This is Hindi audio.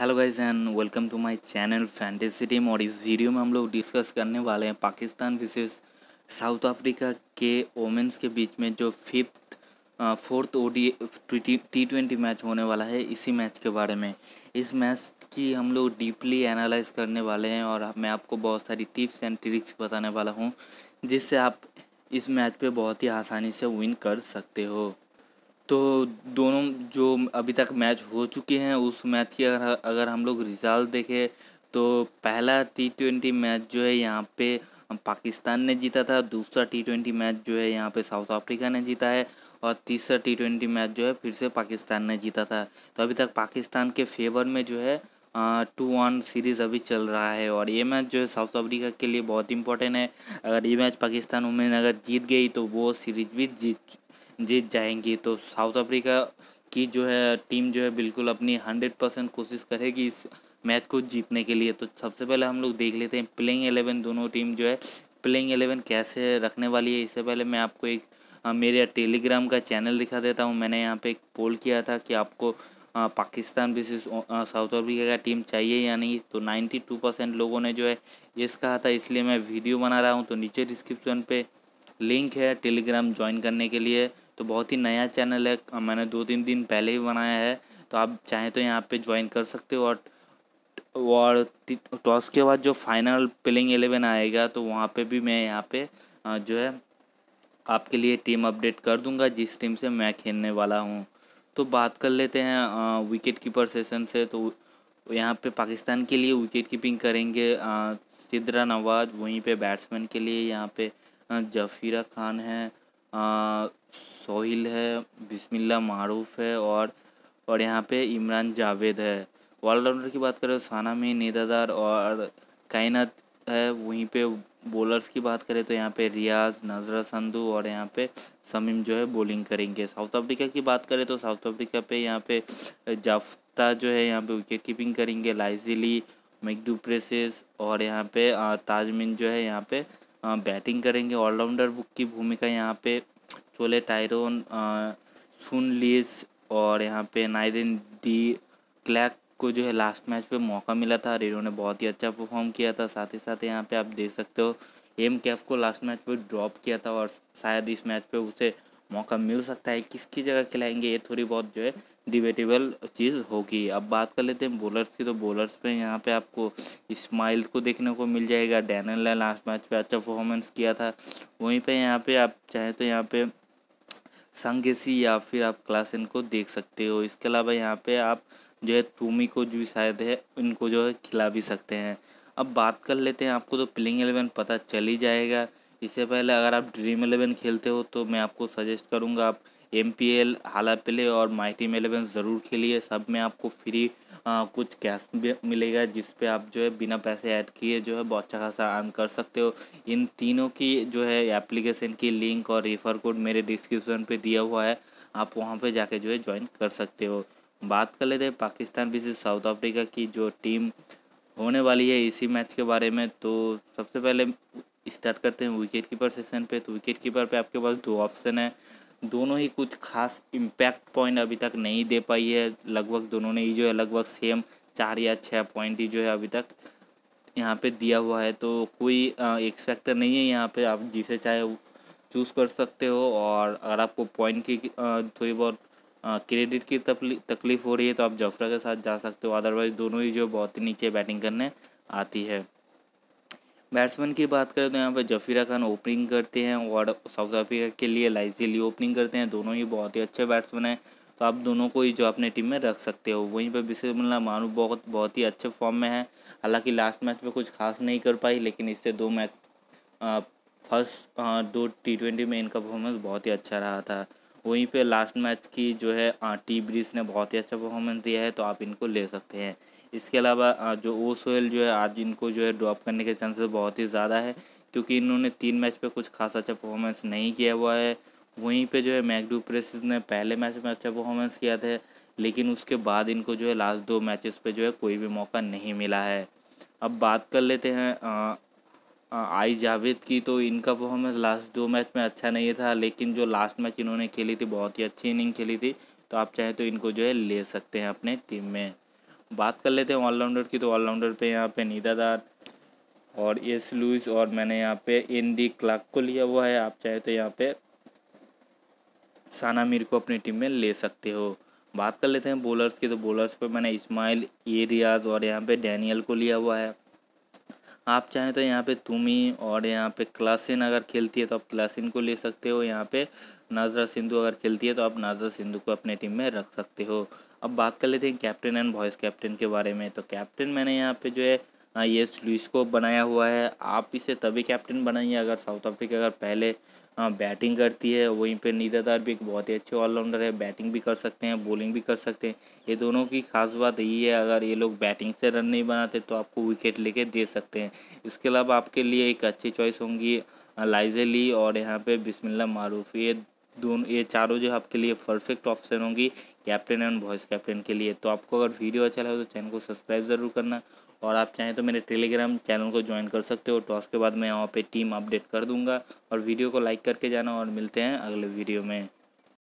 Hello guys and welcome to my channel fantasy team और इस वीडियो में हम लोग डिस्कस करने वाले हैं पाकिस्तान विशेष साउथ अफ्रीका के वोमेंस के बीच में जो fifth fourth O D T twenty match होने वाला है इसी मैच के बारे में। इस मैच की हम लोग डीपली एनालाइज करने वाले हैं और मैं आपको बहुत सारी टिप्स एंड ट्रिक्स बताने वाला हूँ जिससे आप इस मैच पे बहुत ही आसानी से विन कर सकते हो। तो दोनों जो अभी तक मैच हो चुके हैं, उस मैच की अगर अगर हम लोग रिज़ल्ट देखें तो पहला टी ट्वेंटी मैच जो है यहाँ पे पाकिस्तान ने जीता था, दूसरा टी ट्वेंटी मैच जो है यहाँ पे साउथ अफ्रीका ने जीता है और तीसरा टी ट्वेंटी मैच जो है फिर से पाकिस्तान ने जीता था। तो अभी तक पाकिस्तान के फेवर में जो है टू वन सीरीज़ अभी चल रहा है और ये मैच जो है साउथ अफ्रीका के लिए बहुत इंपॉर्टेंट है। अगर ये मैच पाकिस्तान वुमेन अगर जीत गई तो वो सीरीज़ भी जीत जीत जाएँगी तो साउथ अफ्रीका की जो है टीम जो है बिल्कुल अपनी हंड्रेड परसेंट कोशिश करेगी इस मैच को जीतने के लिए। तो सबसे पहले हम लोग देख लेते हैं प्लेइंग एलेवन दोनों टीम जो है प्लेइंग एलेवन कैसे रखने वाली है। इससे पहले मैं आपको एक मेरे टेलीग्राम का चैनल दिखा देता हूँ। मैंने यहाँ पे एक पोल किया था कि आपको आ, पाकिस्तान विशेष साउथ अफ्रीका का टीम चाहिए या नहीं। तो नाइन्टी टू परसेंट लोगों ने जो है यस कहा था इसलिए मैं वीडियो बना रहा हूँ। तो नीचे डिस्क्रिप्शन पे लिंक है टेलीग्राम ज्वाइन करने के लिए। तो बहुत ही नया चैनल है। मैंने दो तीन दिन पहले ही बनाया है। तो आप चाहें तो यहाँ पे ज्वाइन कर सकते हो और और टॉस के बाद जो फाइनल प्लेइंग एलेवन आएगा तो वहाँ पे भी मैं यहाँ पे जो है, आपके लिए टीम अपडेट कर दूँगा, जिस टीम से मैं खेलने वाला हूँ। तो बात कर लेते हैं विकेट कीपर सेशन से। तो यहाँ पे पाकिस्तान के लिए विकेट कीपिंग करेंगे सिद्रा नवाज़। वहीं पे बैट्समैन के लिए यहाँ पे जफ़ीरा खान है। सोहिल है बिस्मिल्ला मारूफ है और और यहाँ पे इमरान जावेद है। ऑलराउंडर की बात करें तो साना में नेदादार और कायनात है, वहीं पे बॉलर्स की बात करें तो यहाँ पे रियाज, नजरा संधू और यहाँ पे समीम जो है बॉलिंग करेंगे। साउथ अफ्रीका की बात करें तो साउथ अफ्रीका पे यहाँ पे जाफ्ता जो है यहाँ पे विकेट कीपिंग करेंगे लाइजिली मैकडू प्रेसेस और यहाँ पे ताजमिन जो है यहाँ पे बैटिंग करेंगे। ऑलराउंडर बुक की भूमिका यहाँ पे चोले टायरोन सुन लीस और यहाँ पे नाइदिन डी क्लैक को जो है लास्ट मैच पे मौका मिला था। और इन्होंने बहुत ही अच्छा परफॉर्म किया था। साथ ही साथ यहाँ पे आप देख सकते हो एम कैफ को लास्ट मैच पे ड्रॉप किया था और शायद इस मैच पे उसे मौका मिल सकता है। किसकी जगह खिलाएँगे, ये थोड़ी बहुत जो है डिबेटेबल चीज़ होगी। अब बात कर लेते हैं बॉलर्स की। तो बॉलर्स पे यहाँ पे आपको इस्माइल को देखने को मिल जाएगा। डैनल ने लास्ट मैच पे अच्छा परफॉर्मेंस किया था। वहीं पे यहाँ पे आप चाहें तो यहाँ पे संगेसी या फिर आप क्लासन को देख सकते हो। इसके अलावा यहाँ पे आप जो है तुमी को जो शायद है, इनको जो है खिला भी सकते हैं। अब बात कर लेते हैं आपको तो प्लेइंग एलेवन पता चल ही जाएगा। इससे पहले अगर आप ड्रीम एलेवन खेलते हो तो मैं आपको सजेस्ट करूँगा आप एम पी एल हाला प्ले और माई टीम एलेवन ज़रूर खेलिए। सब में आपको फ्री आ, कुछ कैश मिलेगा जिस पे आप जो है बिना पैसे ऐड किए जो है बहुत अच्छा खासा अर्न कर सकते हो। इन तीनों की जो है एप्लीकेशन की लिंक और रेफर कोड मेरे डिस्क्रिप्शन पे दिया हुआ है। आप वहाँ पे जाके जो है ज्वाइन कर सकते हो। बात कर लेते हैं पाकिस्तान विशेष साउथ अफ्रीका की जो टीम होने वाली है इसी मैच के बारे में। तो सबसे पहले स्टार्ट करते हैं विकेट कीपर सेशन पे। तो विकेट कीपर पे आपके पास दो ऑप्शन है। दोनों ही कुछ खास इम्पैक्ट पॉइंट अभी तक नहीं दे पाई है। लगभग दोनों ने ही जो है, लगभग सेम चार या छः पॉइंट ही जो है अभी तक यहाँ पे दिया हुआ है। तो कोई एक्स फैक्टर नहीं है यहाँ पे। आप जिसे चाहे चूज़ कर सकते हो और अगर आपको पॉइंट की थोड़ी बहुत क्रेडिट की तकलीफ़ हो रही है तो आप जफरा के साथ जा सकते हो। अदरवाइज़ दोनों ही जो बहुत ही नीचे बैटिंग करने आती है। बैट्समैन की बात करें तो यहाँ पर जफीरा खान ओपनिंग करते हैं और साउथ अफ्रीका के लिए लाइजिली ओपनिंग करते हैं। दोनों ही बहुत ही अच्छे बैट्समैन हैं। तो आप दोनों को ही जो अपने टीम में रख सकते हो। वहीं पर बिस्मिल्ला मानू बहुत बहुत ही अच्छे फॉर्म में है। हालाँकि लास्ट मैच में कुछ खास नहीं कर पाई, लेकिन इससे दो मैच फ़र्स्ट दो टी ट्वेंटी में इनका परफॉर्मेंस बहुत ही अच्छा रहा था। वहीं पे लास्ट मैच की जो है टी ब्रिज ने बहुत ही अच्छा परफॉर्मेंस दिया है तो आप इनको ले सकते हैं। इसके अलावा जो ओ सोहेल जो है आज इनको जो है ड्रॉप करने के चांसेस बहुत ही ज़्यादा है, क्योंकि इन्होंने तीन मैच पे कुछ खास अच्छा परफॉर्मेंस नहीं किया हुआ है। वहीं पे जो है मैकडू प्रेस ने पहले मैच में अच्छा परफॉर्मेंस किया था, लेकिन उसके बाद इनको जो है लास्ट दो मैचेस पे जो है, कोई भी मौका नहीं मिला है। अब बात कर लेते हैं आई जावेद की तो इनका परफॉर्मेंस लास्ट दो मैच में अच्छा नहीं था, लेकिन जो लास्ट मैच इन्होंने खेली थी, बहुत ही अच्छी इनिंग खेली थी तो आप चाहें तो इनको जो है ले सकते हैं अपने टीम में। बात कर लेते हैं ऑलराउंडर की तो ऑलराउंडर पे यहाँ पे नीदादार और एस लुइस और मैंने यहाँ पे एन डी क्लार्क को लिया हुआ है, आप चाहे तो यहाँ पे साना मीर को अपनी टीम में ले सकते हो। बात कर लेते हैं बॉलर्स की तो बॉलर्स पे मैंने इस्माइल ए रियाज और यहाँ पे डैनियल को लिया हुआ है। आप चाहें तो यहाँ पे तुमी और यहाँ पे क्लासिन अगर खेलती है तो आप क्लासिन को ले सकते हो। यहाँ पे नाजरा सिंधु अगर खेलती है तो आप नाजरा सिंधु को अपने टीम में रख सकते हो। अब बात कर लेते हैं कैप्टन एंड वॉइस कैप्टन के बारे में। तो कैप्टन मैंने यहाँ पे जो है ये लुइस को बनाया हुआ है। आप इसे तभी कैप्टन बनाइए अगर साउथ अफ्रीका अगर पहले बैटिंग करती है। वहीं पे नीदादार भी एक बहुत ही अच्छे ऑलराउंडर है। बैटिंग भी कर सकते हैं, बॉलिंग भी कर सकते हैं। ये दोनों की खास बात यही है, अगर ये लोग बैटिंग से रन नहीं बनाते तो आपको विकेट लेके दे सकते हैं। इसके अलावा आपके लिए एक अच्छी चॉइस होंगी लाइजे ली और यहाँ पे बिस्मिल्ला मारूफ। ये दोनों, ये चारों जो है आपके लिए परफेक्ट ऑप्शन होंगी कैप्टन एंड वॉइस कैप्टन के लिए। तो आपको अगर वीडियो अच्छा लगे तो चैनल को सब्सक्राइब ज़रूर करना और आप चाहें तो मेरे टेलीग्राम चैनल को ज्वाइन कर सकते हो टॉस के बाद मैं वहाँ पे टीम अपडेट कर दूँगा और वीडियो को लाइक करके जाना और मिलते हैं अगले वीडियो में।